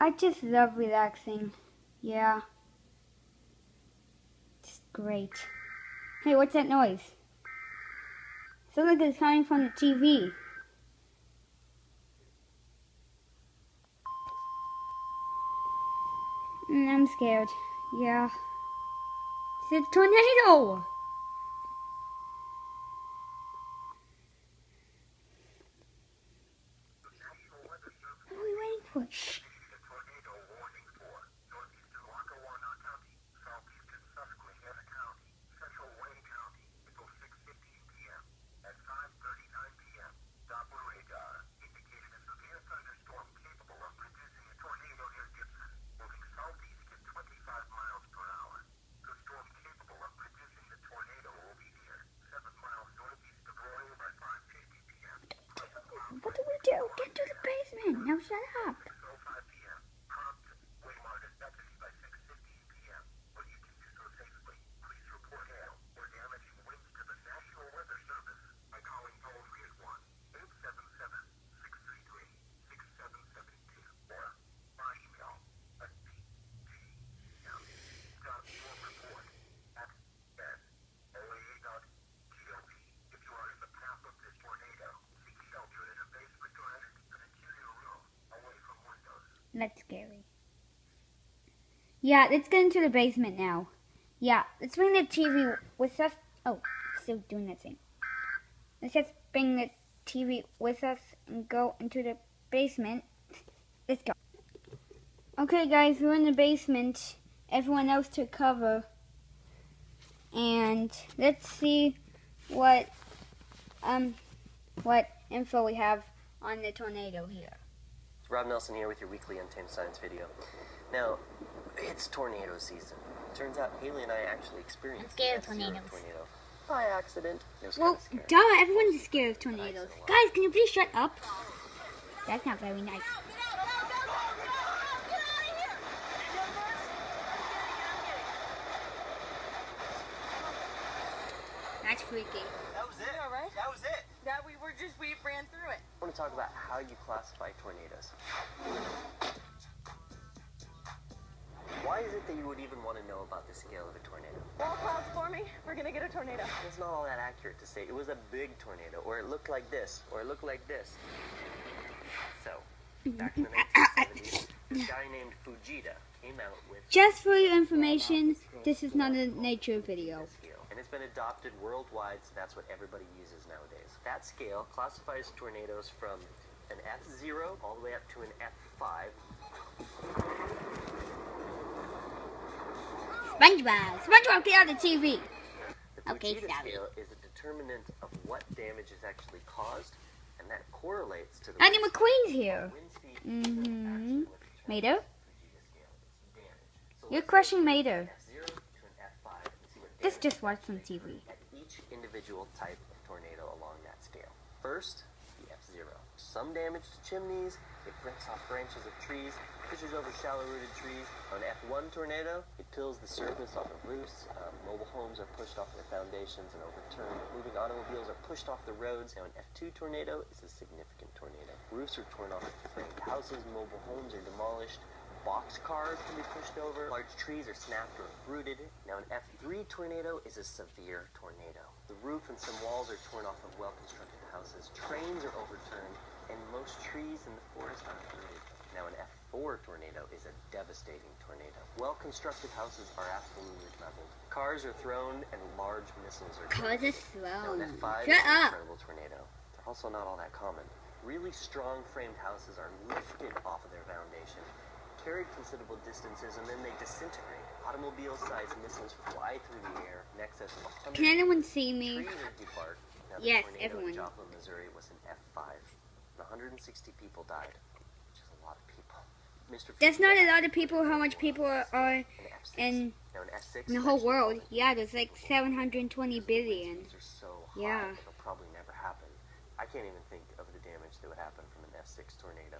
I just love relaxing. Yeah. It's great. Hey, what's that noise? Sounds like it's coming from the TV. Mm, I'm scared. Yeah. It's a tornado! What are we waiting for? Shh. What do we do? Get to the basement. Now shut up. That's scary. Yeah, let's get into the basement now. Yeah, let's bring the TV with us. Oh, still doing that thing. Let's just bring the TV with us and go into the basement. Let's go. Okay, guys, we're in the basement. Everyone else took cover. And let's see what um what info we have on the tornado here. Rob Nelson here with your weekly Untamed Science video. Now, it's tornado season. Turns out Haley and I actually experienced I'm scared of tornadoes. tornado by accident. Well, duh, everyone's scared of tornadoes. Guys, can you please shut up? That's not very nice. That's freaky. That was it. All right. That was it. That we were just we ran through it. I want to talk about how you classify tornadoes. Why is it that you would even want to know about the scale of a tornado? Wall clouds forming. We're gonna get a tornado. It's not all that accurate to say it was a big tornado, or it looked like this, or it looked like this. So, back in the 1970s, this guy named Fujita came out with Just for your information, this is not a nature video. Scale, and it's been adopted worldwide, so that's what everybody uses nowadays. That scale classifies tornadoes from an F0 all the way up to an F5. SpongeBob! SpongeBob, get out of the TV! The Okay, scale is a determinant of what damage is actually caused, and that correlates to the Andy McQueen's here. Wind speed Mhm. isn't actually what determines Mater? the Fujita scale, it's damage. So You're crushing Mater. from F0 to an F5 and see what This just watched some TV. at each individual type of tornado along that scale. First, the F0. Some damage to chimneys, it breaks off branches of trees, pushes over shallow rooted trees. On F1 tornado, it peels the surface off of roofs, um, mobile homes are pushed off their foundations and overturned, moving automobiles are pushed off the roads. Now, an F2 tornado is a significant tornado. Roofs are torn off of framed houses, mobile homes are demolished, Box cars can be pushed over. Large trees are snapped or uprooted. Now, an F3 tornado is a severe tornado. The roof and some walls are torn off of well constructed houses. Trains are overturned, and most trees in the forest are uprooted. Now, an F4 tornado is a devastating tornado. Well constructed houses are absolutely leveled. Cars are thrown, and large missiles are Cars dropped. are Now, slow. an F5 Shut is an up! incredible tornado. They're also not all that common. Really strong framed houses are lifted off of their foundation, carried considerable distances, and then they disintegrate. Automobile-sized missiles fly through the air in excess of 100 Can anyone see me? trees are debarked. Now, Yes, everyone. Joplin, Missouri was an F5. 160 people died, which is a lot of people. Mr. That's not a lot of people. How much people are, are in Now, an F6 in the whole world? Yeah, there's like 720 billion. So Yeah. it'll probably never happen. I can't even think of the damage that would happen from an F6 tornado.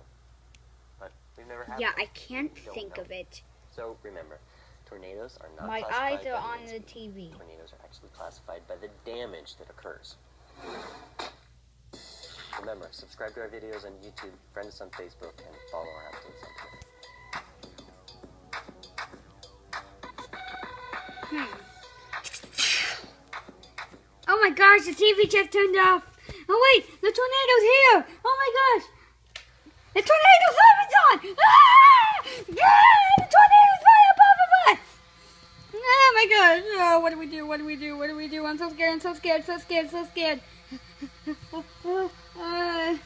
We've never had. Yeah, I can't think know. of it. So remember, tornadoes are not. My eyes are on the TV. Tornadoes are actually classified by the damage that occurs. Remember, subscribe to our videos on YouTube, friend us on Facebook, and follow our updates on Twitter. Hmm. Oh my gosh, the TV just turned off. Oh wait, the tornado's here! Oh my gosh! The tornado siren's on. Ah! Yeah, the tornado's right above of us. Oh my gosh. Oh, what do we do? What do we do? What do we do? I'm so scared. I'm so scared. So scared. So scared. uh,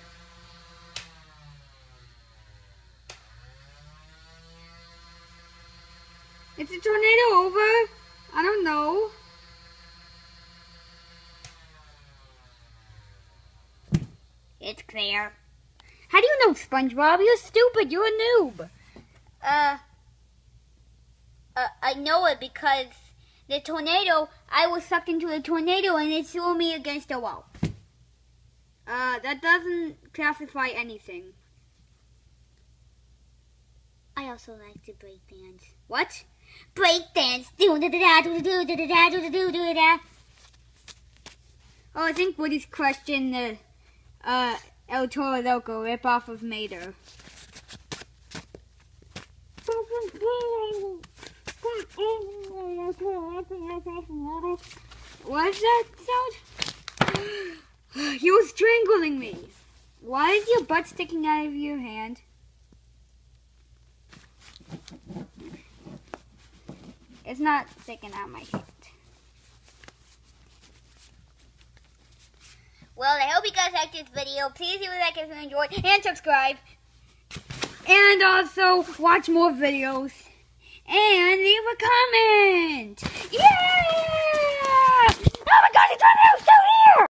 is the tornado over? I don't know. It's clear. How do you know, SpongeBob? You're stupid. You're a noob. Uh, uh, I know it because the tornado, I was sucked into the tornado and it threw me against the wall. Uh, that doesn't classify anything. I also like to break dance. What? Break dance. Do da da da do do da da do da do da da. Oh, I think Woody's question the uh El Toro Loco rip off of Mater. What's that sound? You're strangling me. Why is your butt sticking out of your hand? It's not sticking out my hand. Well, I hope you guys liked this video. Please leave a like if you enjoyed and subscribe. And also watch more videos. And leave a comment. Yeah! Oh my god, it's on still here!